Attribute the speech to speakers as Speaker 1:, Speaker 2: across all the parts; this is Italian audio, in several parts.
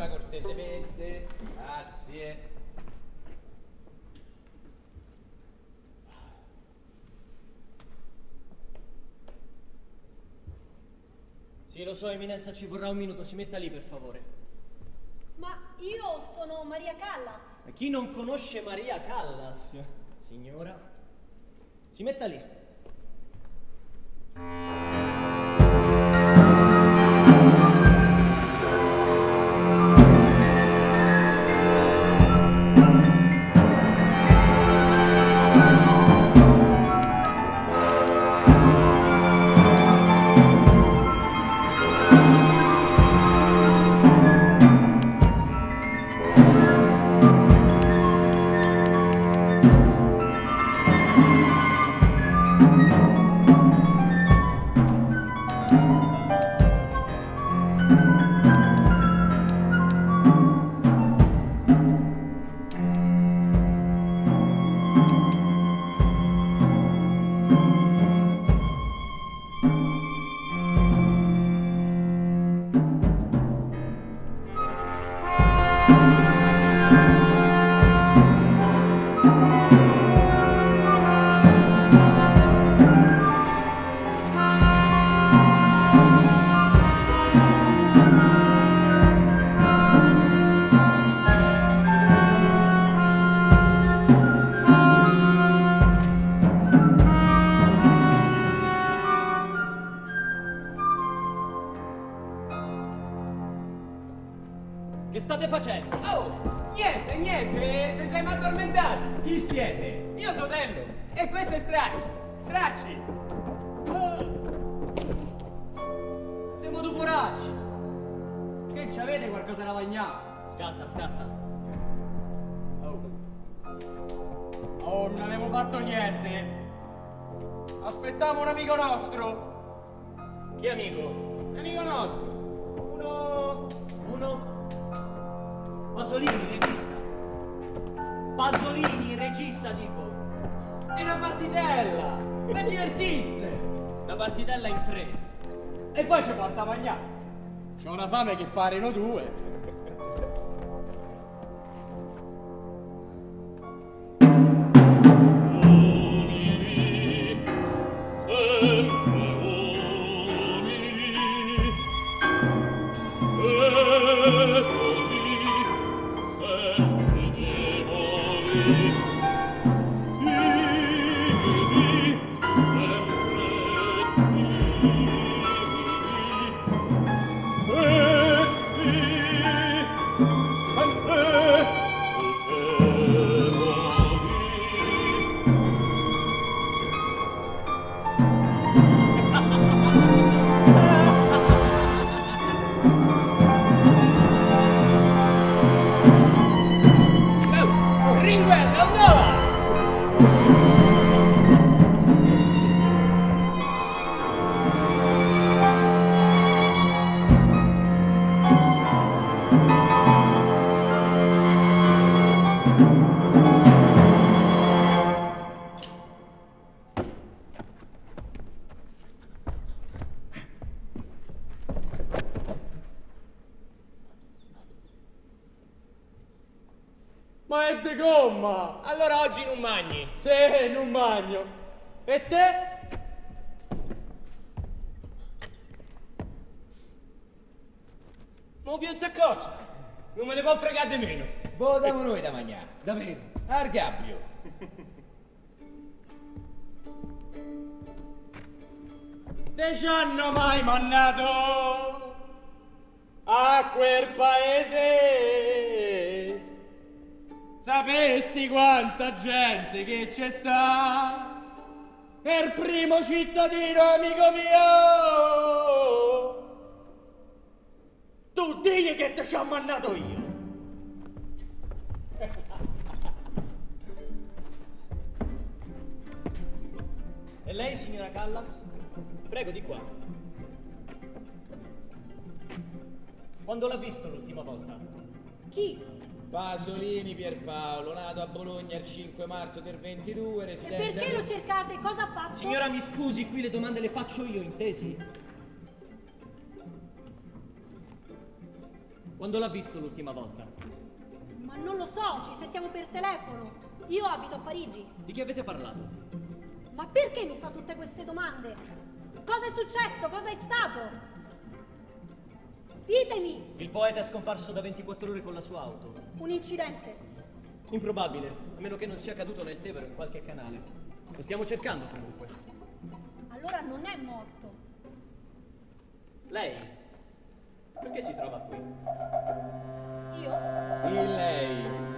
Speaker 1: signora cortesemente. Grazie.
Speaker 2: Sì, lo so, Eminenza, ci vorrà un minuto. Si metta lì, per favore.
Speaker 3: Ma io sono Maria Callas.
Speaker 2: E chi non conosce Maria Callas? Signora, si metta lì. Pasolini, regista. Pasolini, regista, dico.
Speaker 4: È una partitella. Per divertirsi.
Speaker 2: La partitella in tre.
Speaker 4: E poi ci porta a mangiare. C'ho una fame che parino due. Te ci hanno mai mandato a quel paese? Sapessi quanta gente che c'è sta? Il primo cittadino amico mio! Tu digli che te ci ho mandato io!
Speaker 2: E lei, signora Callas? Prego, di qua. Quando l'ha visto l'ultima volta?
Speaker 3: Chi?
Speaker 1: Pasolini Pierpaolo, nato a Bologna il 5 marzo del 22,
Speaker 3: E
Speaker 1: residente...
Speaker 3: perché lo cercate? Cosa ha fatto?
Speaker 2: Signora, mi scusi, qui le domande le faccio io, intesi? Quando l'ha visto l'ultima volta?
Speaker 3: Ma non lo so, ci sentiamo per telefono. Io abito a Parigi.
Speaker 2: Di chi avete parlato?
Speaker 3: Ma perché mi fa tutte queste domande? Cosa è successo? Cosa è stato? Ditemi!
Speaker 2: Il poeta è scomparso da 24 ore con la sua auto.
Speaker 3: Un incidente.
Speaker 2: Improbabile, a meno che non sia caduto nel Tevere o in qualche canale. Lo stiamo cercando comunque.
Speaker 3: Allora non è morto.
Speaker 2: Lei? Perché si trova qui?
Speaker 3: Io?
Speaker 1: Sì, lei.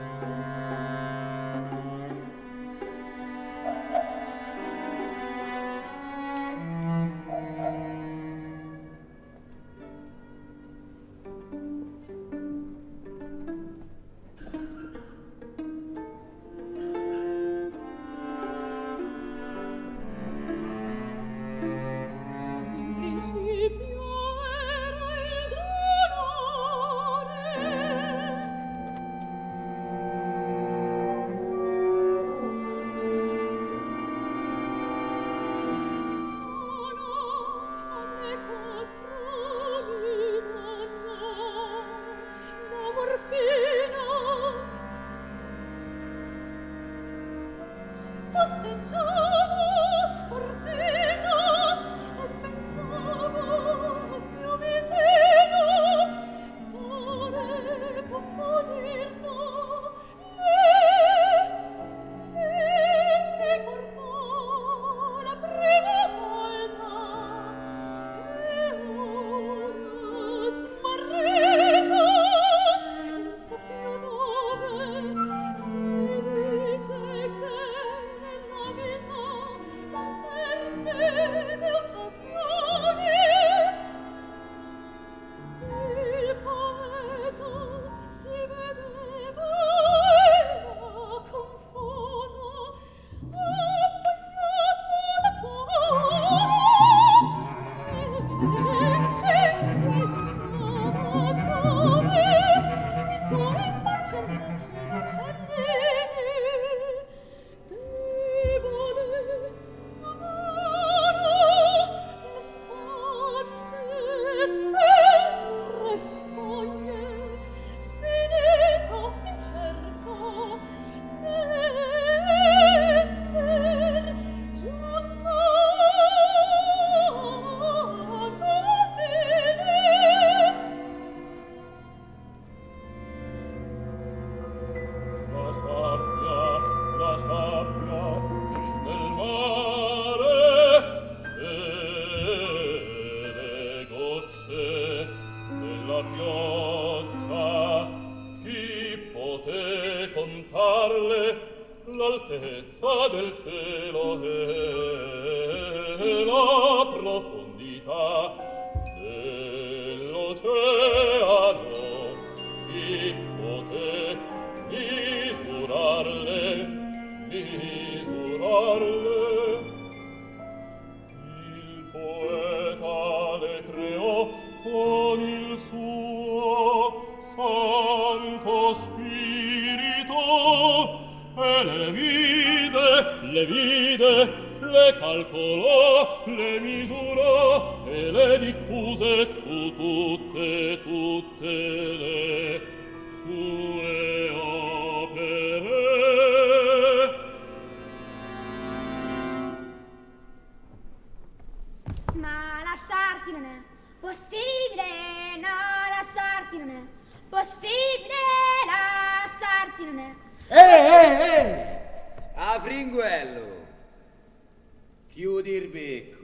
Speaker 5: Ma lasciarti non è possibile, no, lasciarti non è possibile, lasciarti non è.
Speaker 4: Ehi, ehi, ehi! A fringuello! Chiudi il becco.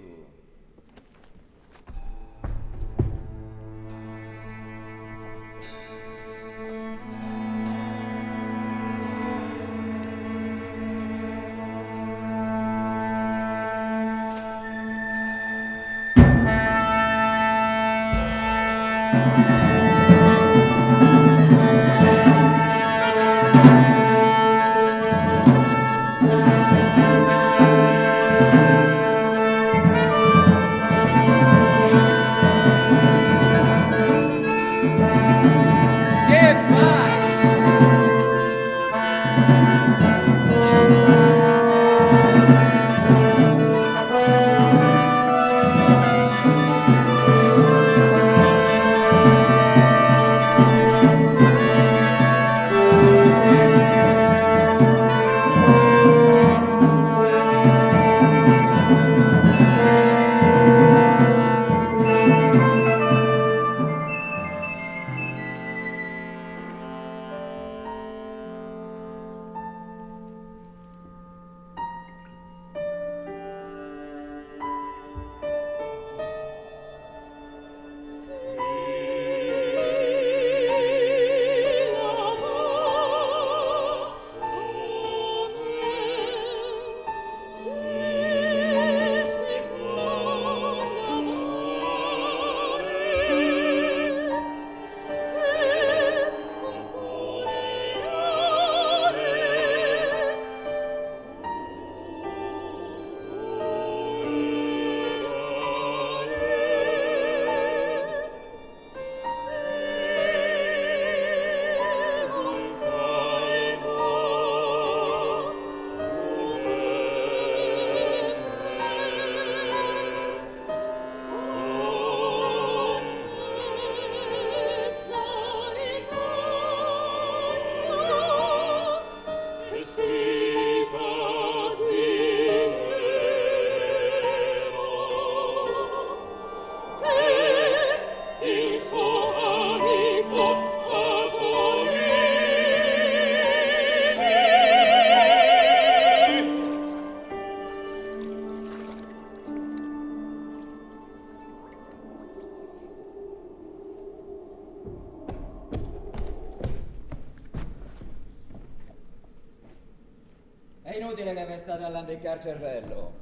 Speaker 6: Lambiccare il cervello.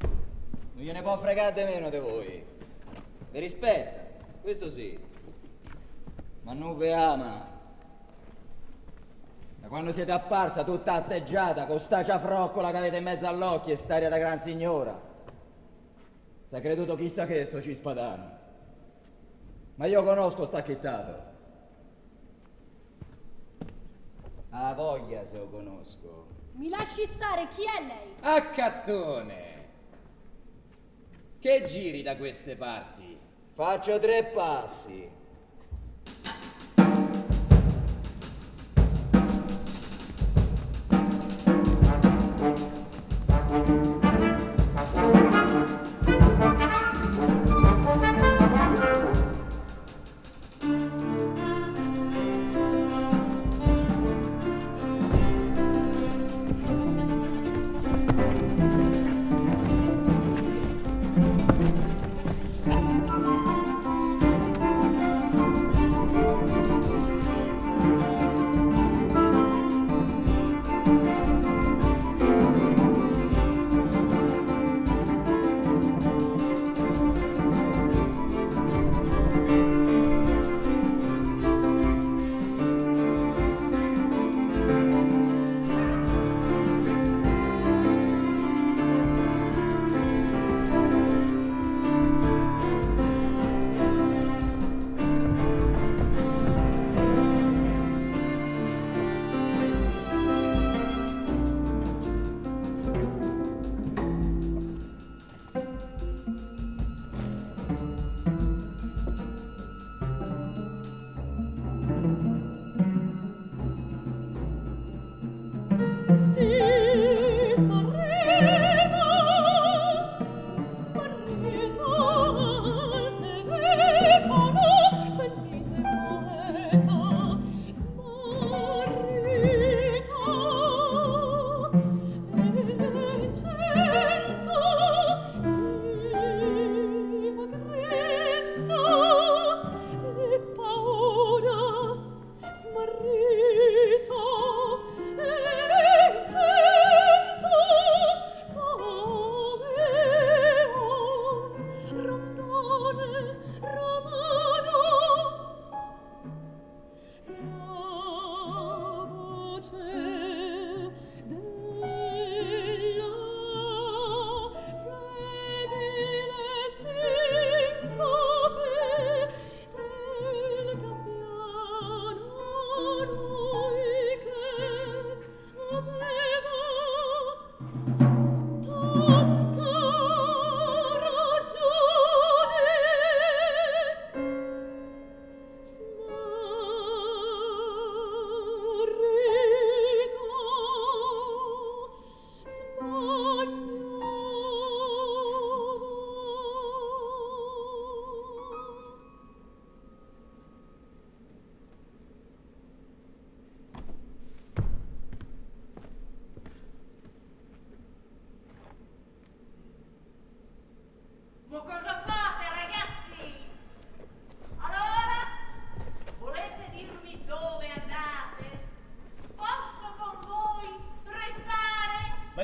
Speaker 6: Non gliene può fregare meno di voi. Vi rispetta, questo sì. Ma non vi ama. Da quando siete apparsa tutta atteggiata, con sta ciafroccola che avete in mezzo all'occhio e st'aria da gran signora. Si è creduto chissà che sto cispadano. Ma io conosco sta chittato. A voglia se lo conosco.
Speaker 3: Mi lasci stare, chi è lei?
Speaker 4: Accattone! Che giri da queste parti?
Speaker 6: Faccio tre passi.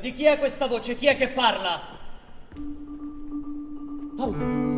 Speaker 3: di chi è questa voce? Chi è che parla? Oh!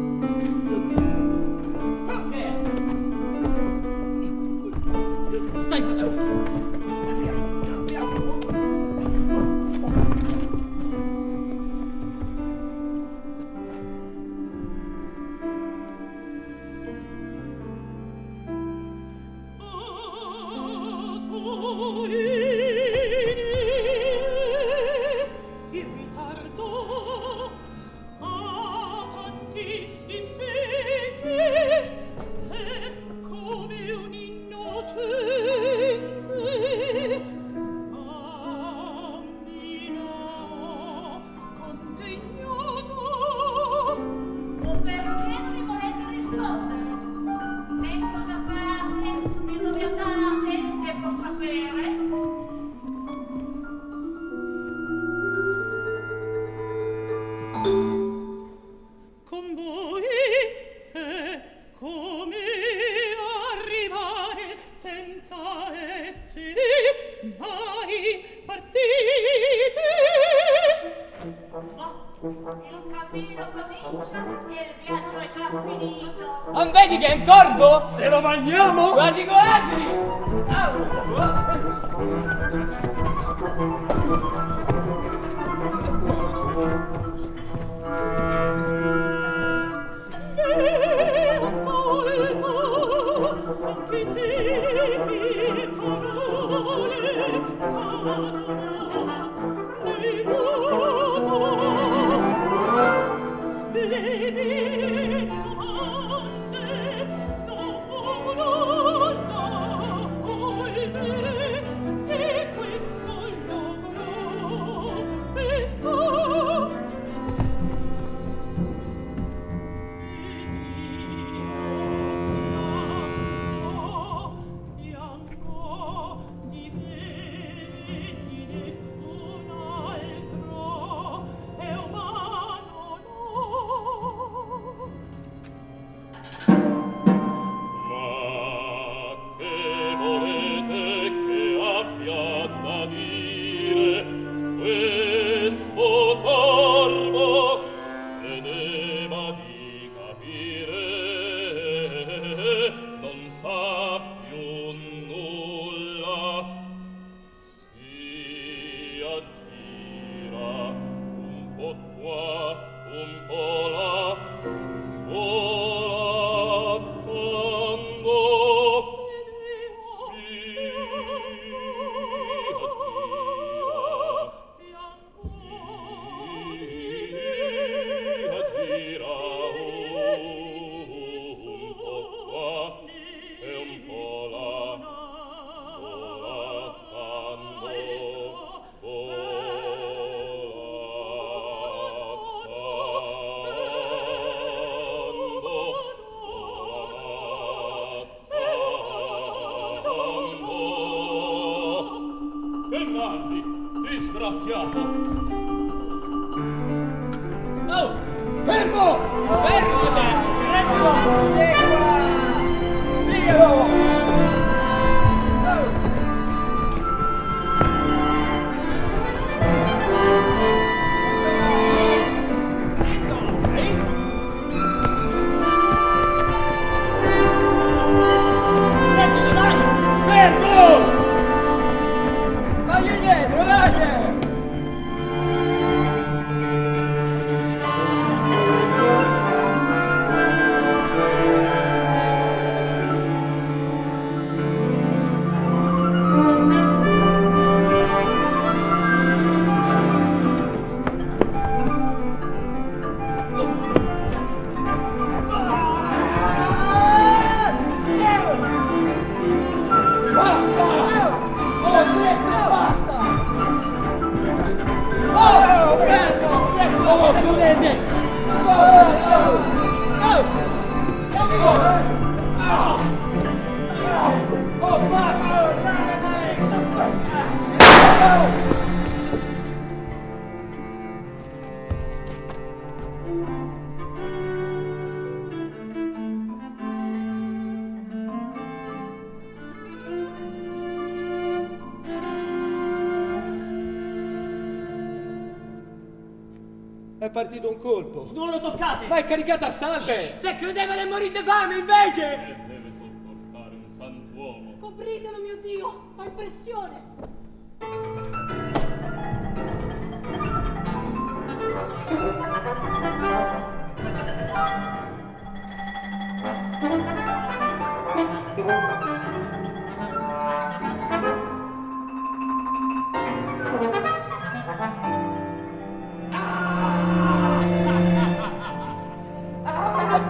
Speaker 1: Partito un colpo.
Speaker 2: Non lo toccate!
Speaker 1: Ma è caricata a salve!
Speaker 2: Se credeva di morire di fame, invece!
Speaker 7: E deve sopportare un santuomo.
Speaker 4: Copritelo, mio Dio! Ho impressione!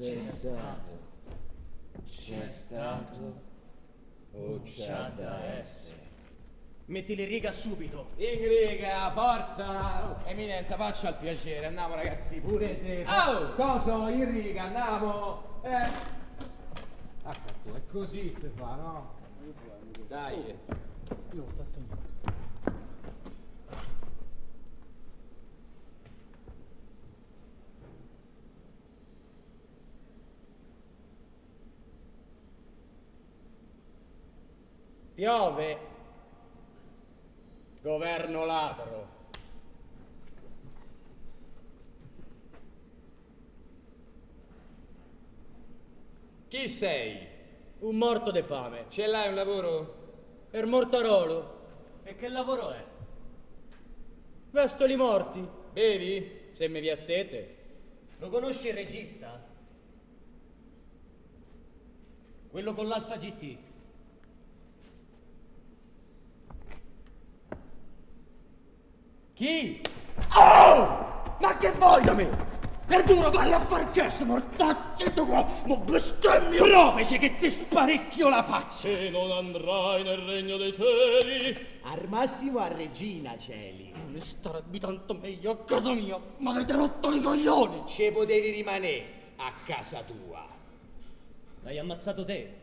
Speaker 6: C'è stato,
Speaker 2: c'è stato
Speaker 8: o c'ha da essere?
Speaker 2: Mettili in riga subito.
Speaker 1: In riga, forza! Eminenza, faccia il piacere, andiamo ragazzi, pure te.
Speaker 6: Oh!
Speaker 1: Coso, in riga, andiamo! Eh! Ah, è così si fa, no? Dai! Io ho fatto niente.
Speaker 6: Piove. Governo ladro. Chi sei?
Speaker 2: Un morto de fame.
Speaker 1: Ce l'hai un lavoro?
Speaker 2: Per mortarolo. E che lavoro è? Vestoli morti.
Speaker 1: Bevi? Se mi vi a sete.
Speaker 2: Lo conosci il regista? Quello con l'Alfa GT. Chi?
Speaker 8: Ma che vuoi da me? Per duro valle a far gesto, mortacci tu qua, mo bestemmio! Provaci che ti sparecchio la faccia!
Speaker 7: Se non andrai nel regno dei cieli,
Speaker 8: Al massimo a Regina Celi.
Speaker 2: Mi starebbe tanto meglio a casa mia, ma avete rotto i coglioni!
Speaker 1: Ci potevi rimanere a casa tua.
Speaker 2: L'hai ammazzato te.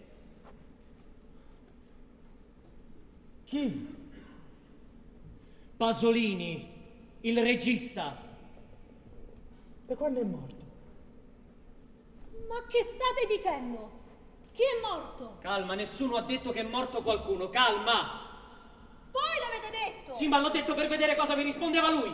Speaker 8: Chi?
Speaker 2: Pasolini, il regista.
Speaker 8: E quando è morto?
Speaker 4: Ma che state dicendo? Chi è morto?
Speaker 2: Calma, nessuno ha detto che è morto qualcuno, calma!
Speaker 4: Voi l'avete detto!
Speaker 2: Sì, ma l'ho detto per vedere cosa mi rispondeva lui!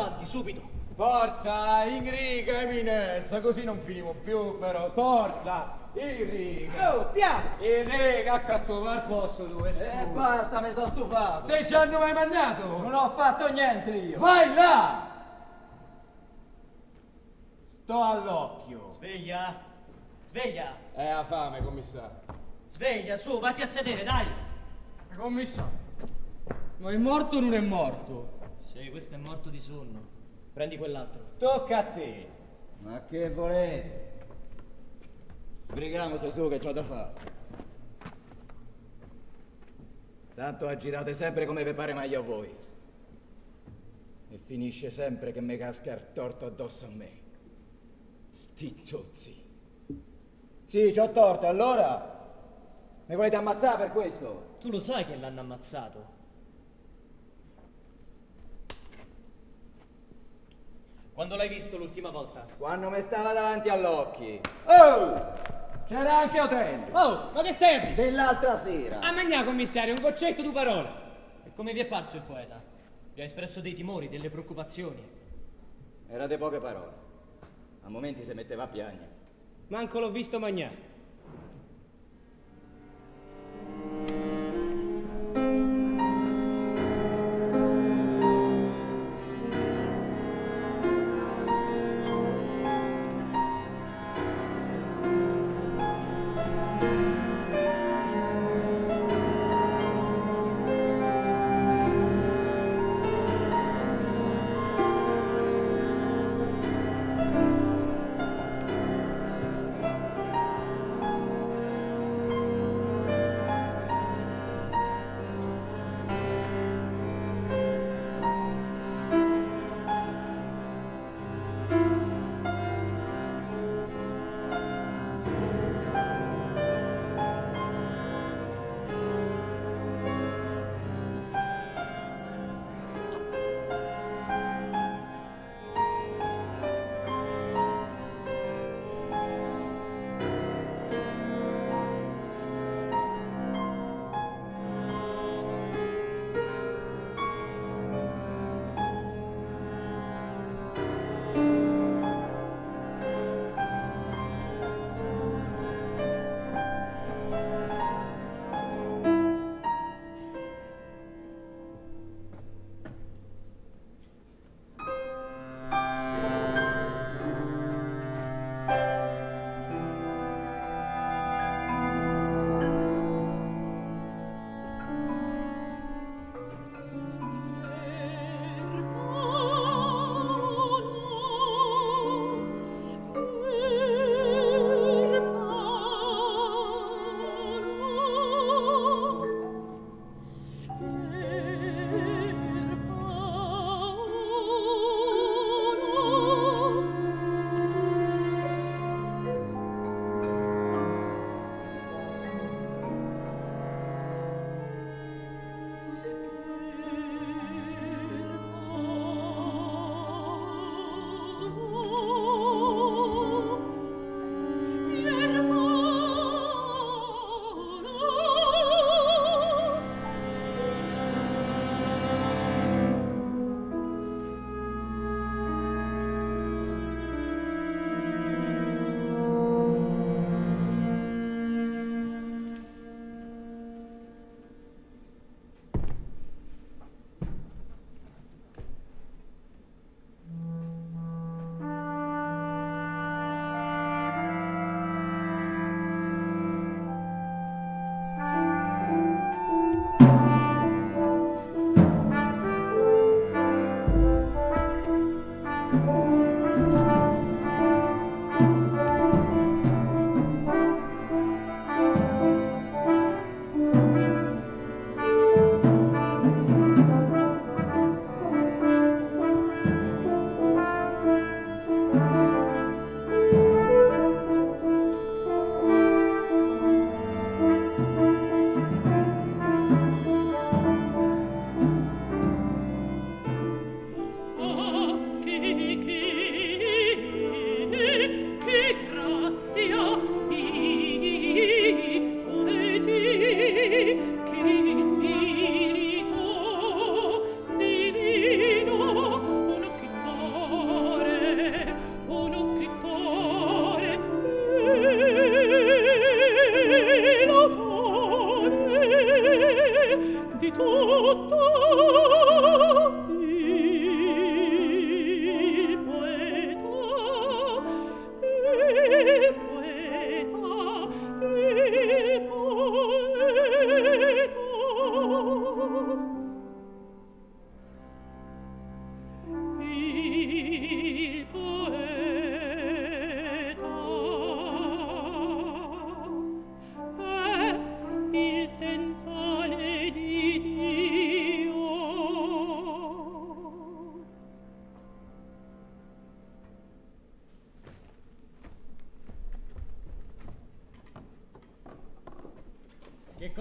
Speaker 2: Lì davanti, subito.
Speaker 1: Forza, in riga, eminenza, così non finimo più, però. Forza, in riga.
Speaker 8: Oh, piano!
Speaker 1: In riga, accanto al posto dove
Speaker 6: E
Speaker 1: sono.
Speaker 6: basta, mi sono stufato.
Speaker 1: Te ci hanno mai mandato?
Speaker 6: Non ho fatto niente io.
Speaker 1: Vai là! Sto all'occhio.
Speaker 2: Sveglia. Sveglia.
Speaker 1: È a fame, commissario.
Speaker 2: Sveglia, su, vatti a sedere, dai.
Speaker 1: Commissario. Ma è morto o non è morto?
Speaker 2: Questo è morto di sonno. Prendi quell'altro.
Speaker 1: Tocca a te.
Speaker 6: Ma che volete? Sbrighiamoci su che c'ho da fare. Tanto aggirate sempre come vi pare meglio a voi. E finisce sempre che mi casca il torto addosso a me. Sti zozzi. Sì, c'ho torto, allora? Mi volete ammazzare per questo?
Speaker 2: Tu lo sai che l'hanno ammazzato. Quando l'hai visto l'ultima volta?
Speaker 6: Quando mi stava davanti all'occhi. Oh! C'era anche Otello.
Speaker 8: Oh, ma che stai?
Speaker 6: Dell'altra sera.
Speaker 8: A mangiare, commissario, un goccetto di parola.
Speaker 2: E come vi è parso il poeta? Vi ha espresso dei timori, delle preoccupazioni.
Speaker 6: Era di poche parole. A momenti si metteva a piangere.
Speaker 8: Manco l'ho visto mangiare.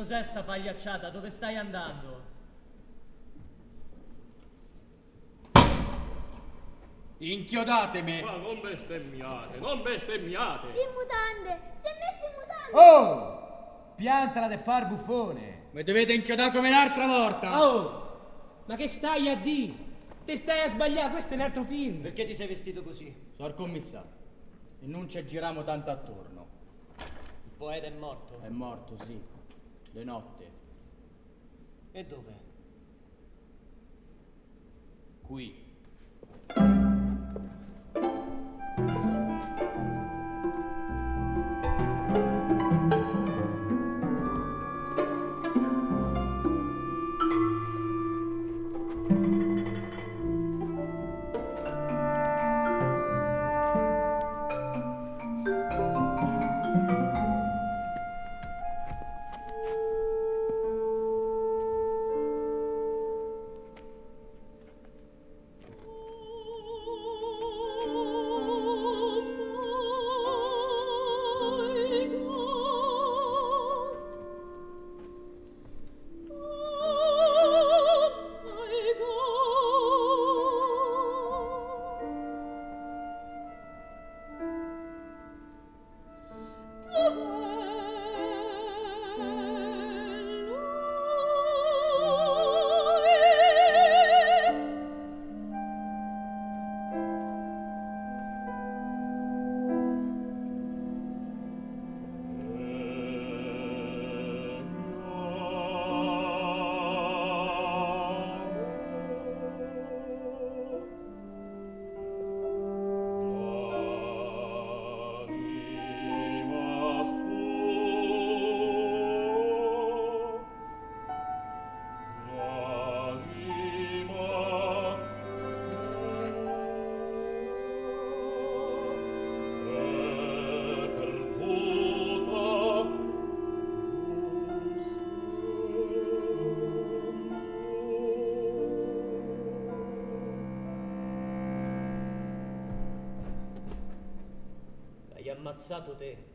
Speaker 3: Cos'è sta pagliacciata? Dove stai andando?
Speaker 4: Inchiodatemi!
Speaker 9: Ma non bestemmiate, non bestemmiate!
Speaker 5: In mutande! Si è messo in mutande!
Speaker 1: Oh! Piantala de far buffone!
Speaker 4: Mi dovete inchiodare come un'altra volta!
Speaker 8: Oh! Ma che stai a di? Ti stai a sbagliare, questo è un altro film.
Speaker 3: Perché ti sei vestito così?
Speaker 4: Sor commissario, e non ci giriamo tanto attorno.
Speaker 3: Il poeta è morto.
Speaker 4: È morto, sì. Le notte.
Speaker 3: E dove?
Speaker 4: Qui.
Speaker 3: Ammazzato te.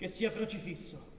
Speaker 10: Che sia
Speaker 3: crocifisso.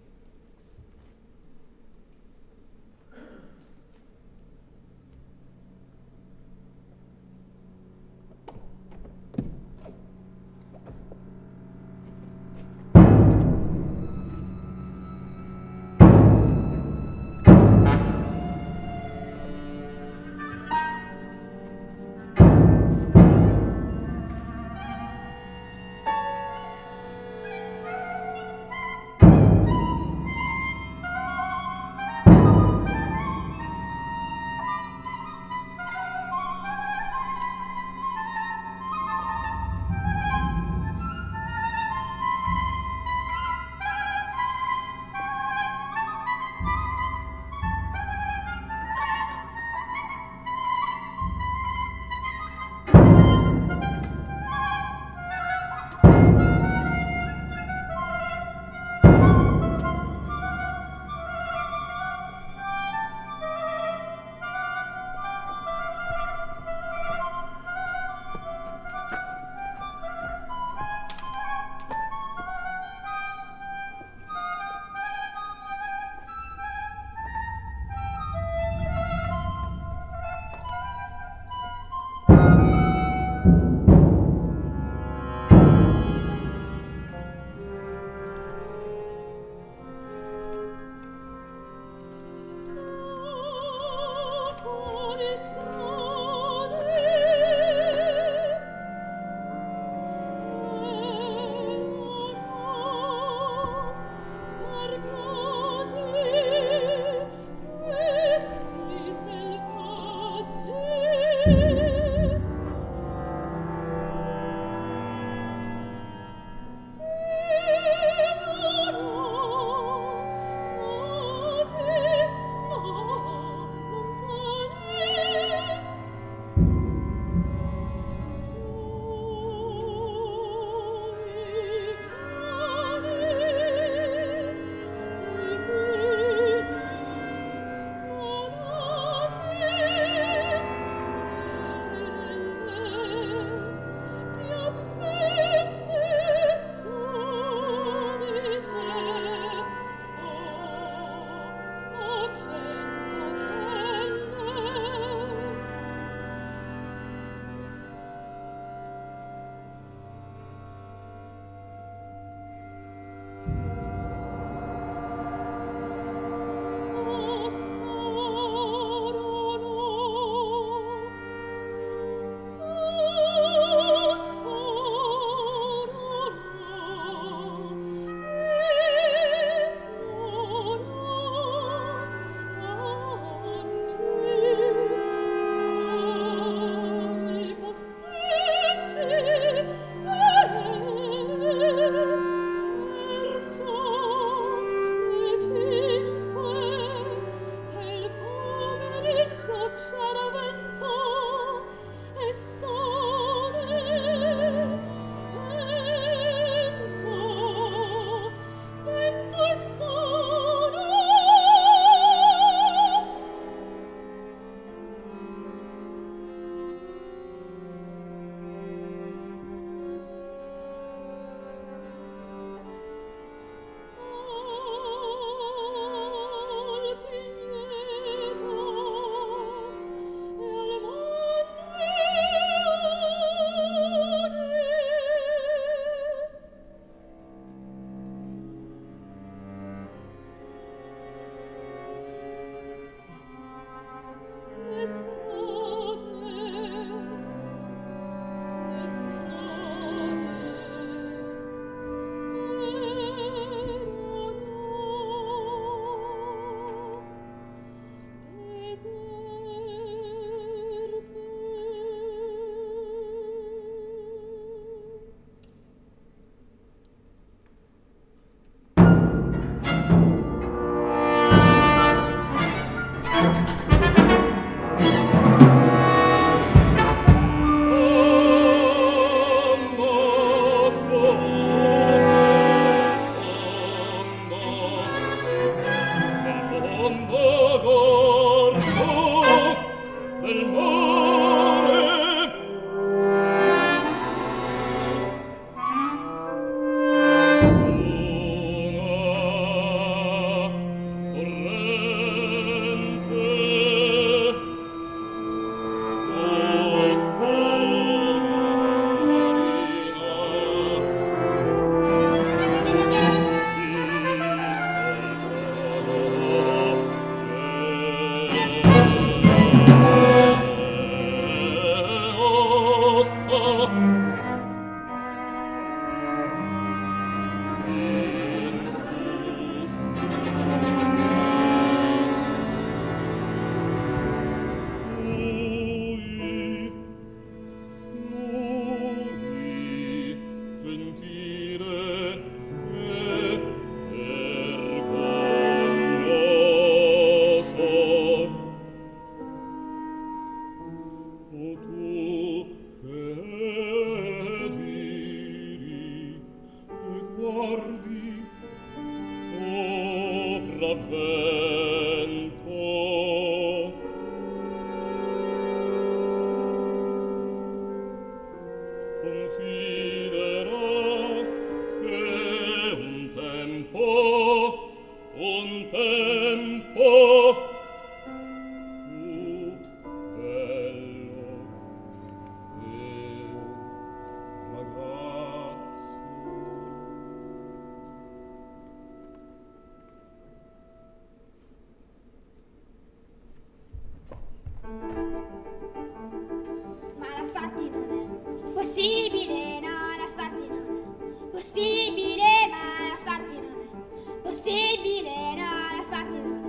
Speaker 5: Possibile, no, lasciarti non è possibile, ma lasciarti non è possibile, no, lasciarti non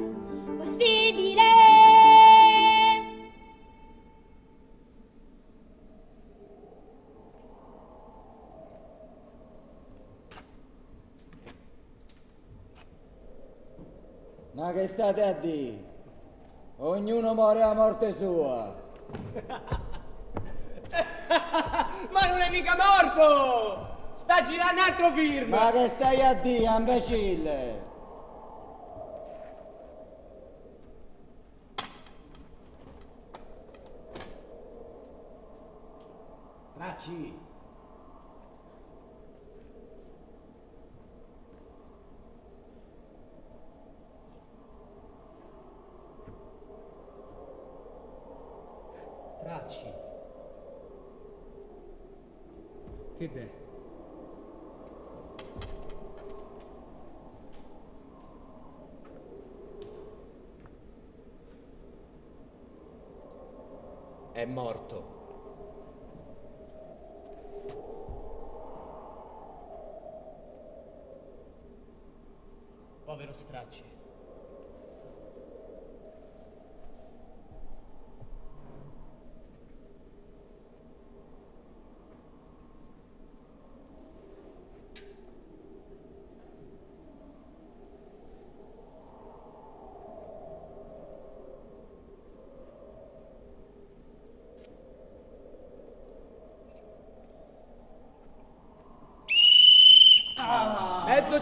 Speaker 5: è possibile.
Speaker 6: Ma che state a dire? Ognuno muore a morte sua.
Speaker 8: Ma non è mica morto! Sta girando altro film!
Speaker 6: Ma che stai a dire, imbecille?
Speaker 11: Stracci!
Speaker 2: Stracci. Che è?
Speaker 11: È morto.
Speaker 2: Povero Stracci.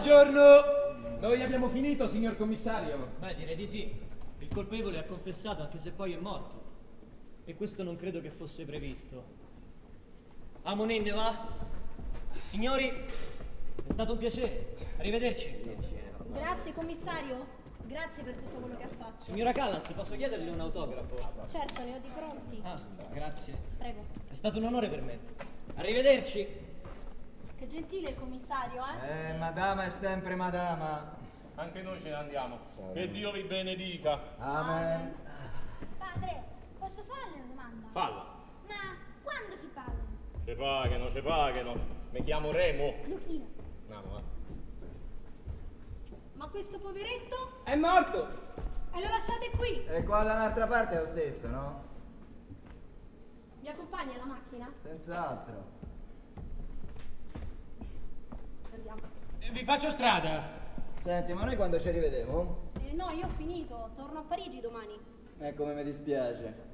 Speaker 1: Mezzogiorno! Noi abbiamo finito, signor commissario.
Speaker 2: Beh, direi di sì. Il colpevole ha confessato anche se poi è morto. E questo non credo che fosse previsto. Amonin ne va? Signori, è stato un piacere. Arrivederci.
Speaker 3: Grazie, commissario. Grazie per tutto quello che ha fatto.
Speaker 2: Signora Callas, posso chiederle un autografo?
Speaker 3: Certo, ne ho di pronti.
Speaker 2: Ah, grazie.
Speaker 3: Prego.
Speaker 2: È stato un onore per me. Arrivederci.
Speaker 3: Che gentile il commissario, eh?
Speaker 6: Eh, madama è sempre madama.
Speaker 4: Anche noi ce ne andiamo. Che Dio vi benedica.
Speaker 6: Amen.
Speaker 5: Padre, posso farle una domanda?
Speaker 4: Falla.
Speaker 5: Ma quando si pagano?
Speaker 4: Ce pagano, ce pagano. Mi chiamo Remo.
Speaker 5: Luchino.
Speaker 4: Andiamo, eh.
Speaker 3: Ma questo poveretto?
Speaker 8: È morto!
Speaker 3: E lo lasciate qui?
Speaker 6: E qua da un'altra parte è lo stesso, no?
Speaker 3: Mi accompagna la macchina?
Speaker 6: Senz'altro.
Speaker 8: Vi faccio strada.
Speaker 6: Senti, ma noi quando ci rivedemo?
Speaker 3: Eh, no, io ho finito. Torno a Parigi domani.
Speaker 6: E come mi dispiace.